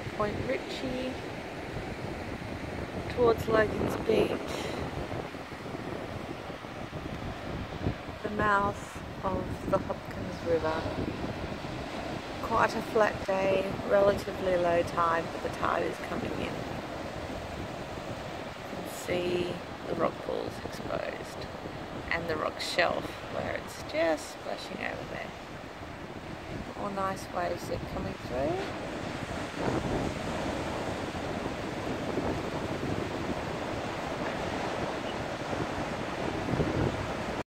at Point Ritchie towards Logan's Beach. The mouth of the Hopkins River. Quite a flat day, relatively low tide, but the tide is coming in. You can see the rock pools exposed and the rock shelf where it's just splashing over there. All nice waves are coming through.